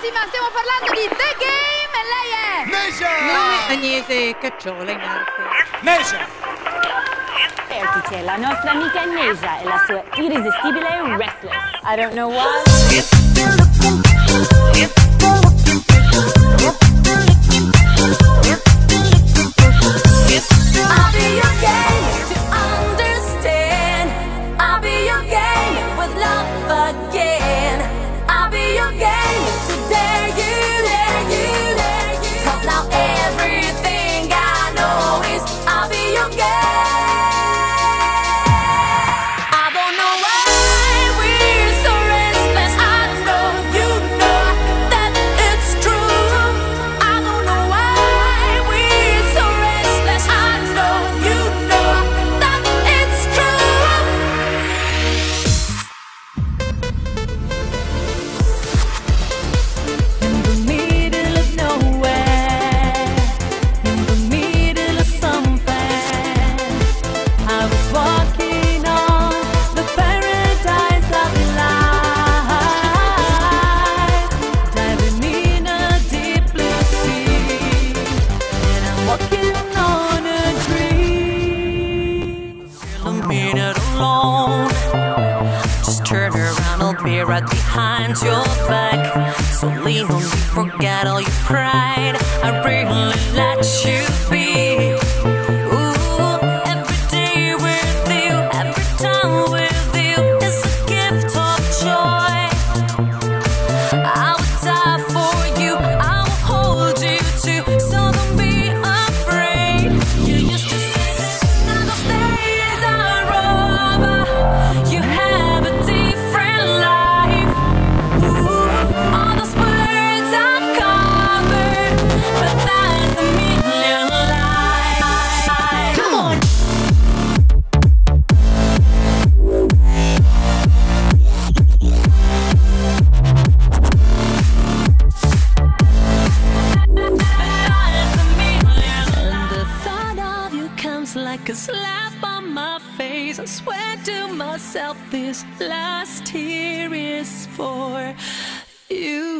prossima stiamo parlando di The Game e lei è... Nesia! Nome Agnese Cacciola in arte. Nesia! Vertice, la nostra amica Nesia e la sua irresistibile Restless. I don't know why... be right behind your back. So lean on me, forget all your pride. I really let you be. like a slap on my face. I swear to myself, this last tear is for you.